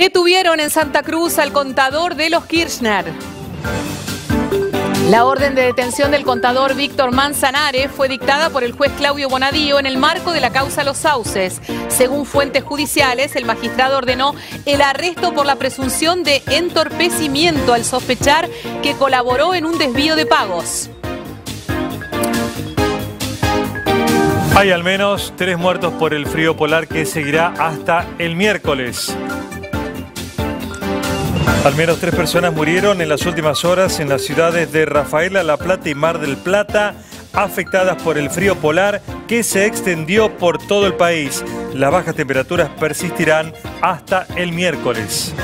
Detuvieron en Santa Cruz al contador de los Kirchner. La orden de detención del contador Víctor Manzanares fue dictada por el juez Claudio Bonadío en el marco de la causa Los Sauces. Según fuentes judiciales, el magistrado ordenó el arresto por la presunción de entorpecimiento al sospechar que colaboró en un desvío de pagos. Hay al menos tres muertos por el frío polar que seguirá hasta el miércoles. Al menos tres personas murieron en las últimas horas en las ciudades de Rafaela, La Plata y Mar del Plata, afectadas por el frío polar que se extendió por todo el país. Las bajas temperaturas persistirán hasta el miércoles.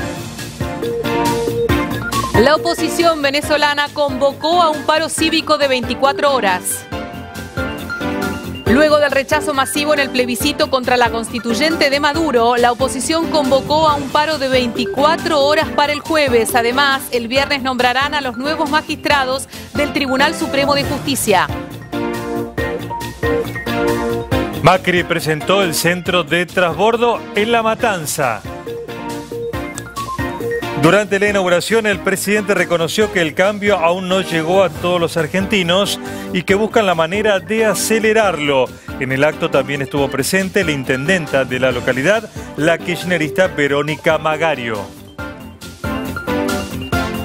La oposición venezolana convocó a un paro cívico de 24 horas. Luego del rechazo masivo en el plebiscito contra la constituyente de Maduro, la oposición convocó a un paro de 24 horas para el jueves. Además, el viernes nombrarán a los nuevos magistrados del Tribunal Supremo de Justicia. Macri presentó el centro de transbordo en La Matanza. Durante la inauguración, el presidente reconoció que el cambio aún no llegó a todos los argentinos y que buscan la manera de acelerarlo. En el acto también estuvo presente la intendenta de la localidad, la kirchnerista Verónica Magario.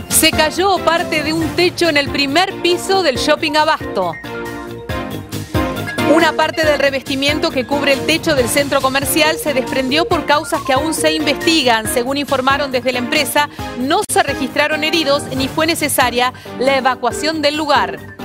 Se cayó parte de un techo en el primer piso del shopping Abasto. Una parte del revestimiento que cubre el techo del centro comercial se desprendió por causas que aún se investigan. Según informaron desde la empresa, no se registraron heridos ni fue necesaria la evacuación del lugar.